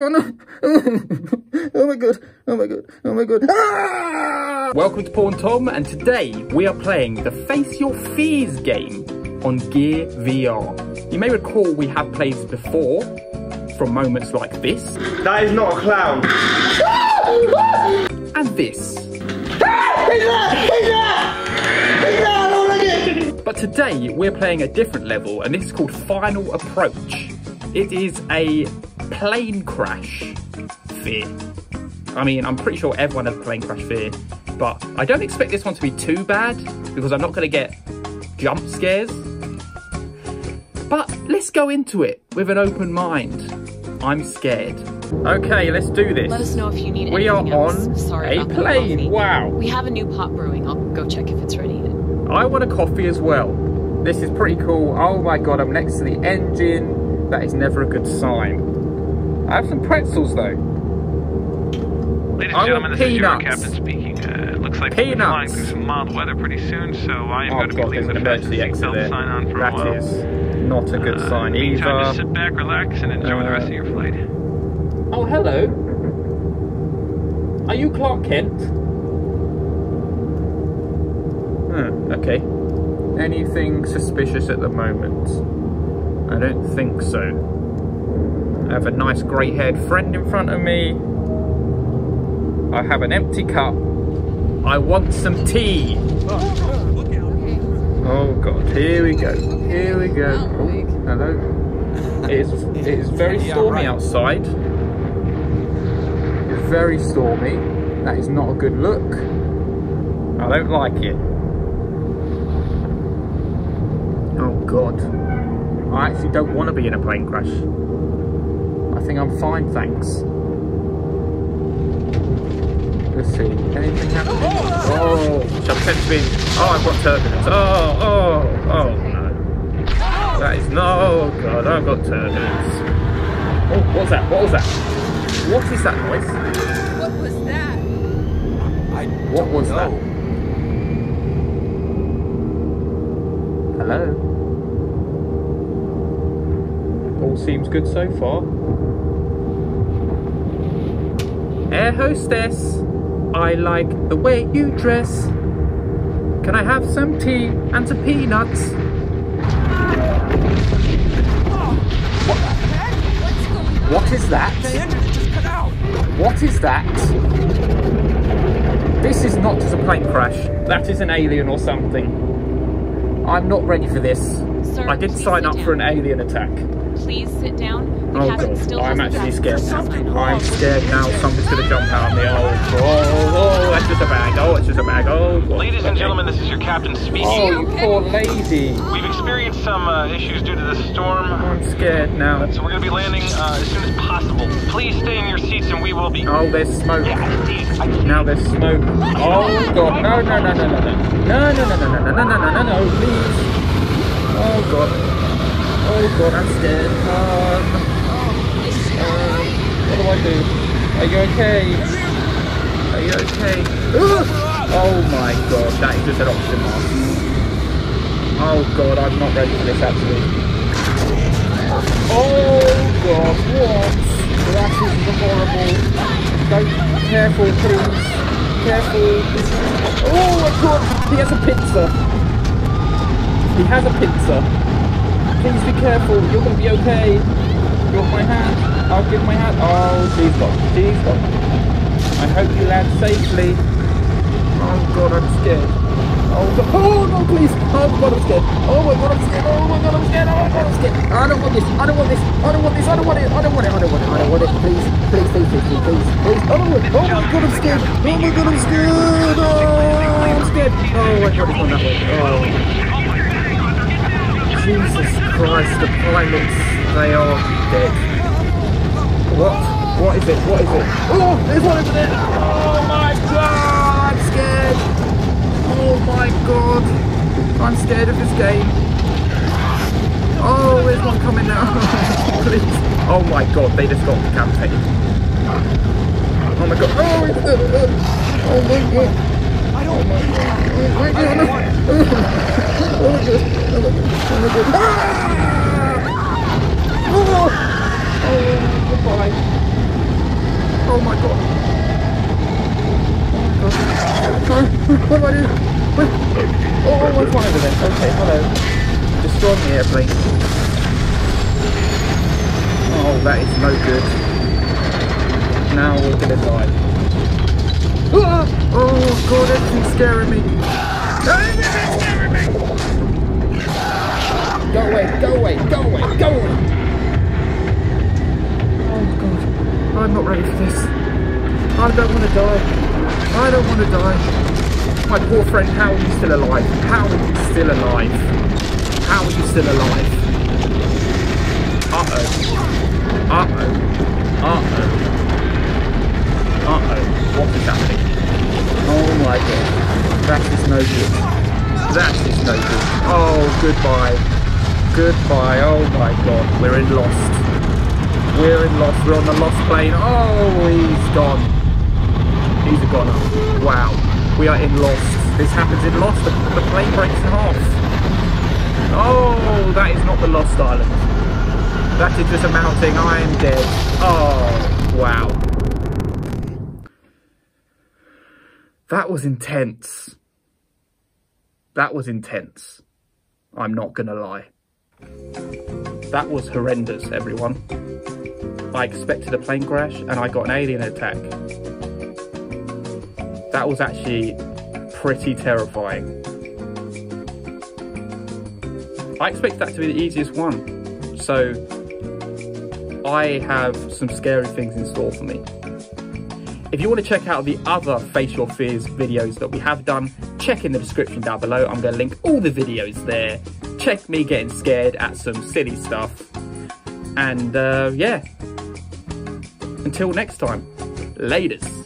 Oh no! Oh my god! Oh my god! Oh my god! Ah! Welcome to Paul and Tom, and today we are playing the Face Your Fears game on Gear VR. You may recall we have played this before from moments like this. That is not a clown. and this. But today we're playing a different level and this is called Final Approach. It is a plane crash fear. I mean, I'm pretty sure everyone has plane crash fear, but I don't expect this one to be too bad because I'm not going to get jump scares. But let's go into it with an open mind. I'm scared. Okay, let's do this. Let us know if you need We are else. on Sorry a plane. Wow. We have a new pot brewing. I'll go check if it's ready. I want a coffee as well. This is pretty cool. Oh my god, I'm next to the engine. That is never a good sign. I have some pretzels though. Ladies I and gentlemen, want this is your captain speaking. Uh, it looks like we'll be Peanuts. flying through some mild weather pretty soon, so I am Oh going to be leaving an the fasten emergency exit there. sign on for a while. is not a good Uh, sign meantime, just either. sit back, relax, and enjoy the Uh, rest of your flight. Oh, hello. Are you Clark Kent? Hmm, okay. Anything suspicious at the moment? I don't think so. I have a nice grey haired friend in front of me. I have an empty cup. I want some tea. Oh god, here we go. Here we go. Oh, hello. It is, it is very stormy outside. It's very stormy. That is not a good look. I don't like it. Oh god. I actually don't want to be in a plane crash. I think I'm fine, thanks. Let's see. Anything happening? Oh, something's been. Oh, I've got turbulence. Oh, oh, oh no. That is no. Oh god, I've got turbulence. Oh, what's that? What was that? What is that noise? What was that? What was that? Hello? All seems good so far. Air hostess, I like the way you dress. Can I have some tea and some peanuts? What is that? What is that? This is not just a plane crash. That is an alien or something. I'm not ready for this. Sir, I did sign up for an alien attack. Please sit down. The Oh captain god, still I'm actually scared now. I'm scared now. Something's gonna jump out on me. Oh, oh, oh, that's just a bag. Oh, it's just a bag. Oh, god. Ladies and gentlemen, this is your captain speaking. Oh, you poor lady. We've experienced some uh, issues due to the storm, I'm scared now. so we're going to be landing uh, as soon as possible. Please stay in your seats and we will be... Oh, there's smoke. Yeah, I see it. I see Now there's smoke. Oh god, no, no, no, no, no, no. No, no, no, no, no, no, no, no, no, no, no, please. Oh god. Oh god, I'm scared. Um, um, what do I do? Are you okay? Are you okay? Oh my god, that is just an oxygen mask. Oh god, I'm not ready for this actually. Oh god, what? That is horrible. Don't, careful please. Careful. Oh my god, he has a pincer. He has a pincer. Please be careful, you're gonna be okay. You want my hand? I'll give my hand. Oh, please God, please God. I hope you land safely. Oh God, I'm scared. Oh God, oh no, please. Oh God, I'm scared. Oh my God, I'm scared. Oh my God, I'm scared. Oh my God, I'm scared. I don't want this. I don't want this. I don't want this. I don't want it. I don't want it. I don't want it. I don't want it. Please, please, please, please, please, please. please. Oh, my God, I'm scared. Oh my God, I'm scared. Oh, I'm scared. Oh my God, it's gone that way. Oh. Jesus Christ, the pilots, they are dead. What? What is it? What is it? Oh, there's one over there! Oh my god, I'm scared! Oh my god, I'm scared of this game. Oh, there's one coming now. Please. Oh my god, they just got decapitated. Oh my god. Oh. Oh my god. Oh my god. Oh my god. Oh my god. Oh my god. Ah! Oh, oh, goodbye. Oh my god. Oh, what am I doing? Wait. Oh, what's one over? Okay, hello. Destroy the airplane. Oh, that is no good. Now we're gonna die. Ah! Oh god, everything's scaring me. Everything's scaring me! I'm not ready for this. I don't want to die. I don't want to die. My poor friend, how are you still alive? How are you still alive? How are you still alive? Uh-oh. Uh-oh. Uh-oh. Uh-oh. What is happening? Oh my god. That is no good. That is no good. Oh, goodbye. Goodbye. Oh my god. We're in Lost. We're in Lost. We're on the Lost plane. Oh, he's gone. He's a goner. Wow. We are in Lost. This happens in Lost. The, the plane breaks in half. Oh, that is not the Lost Island. That is just a mounting. I am dead. Oh, wow. That was intense. That was intense. I'm not gonna lie. That was horrendous, everyone. I expected a plane crash and I got an alien attack. That was actually pretty terrifying. I expect that to be the easiest one. So I have some scary things in store for me. If you want to check out the other Face Your Fears videos that we have done, check in the description down below. I'm going to link all the videos there. Check me getting scared at some silly stuff. And uh, yeah, until next time, laters.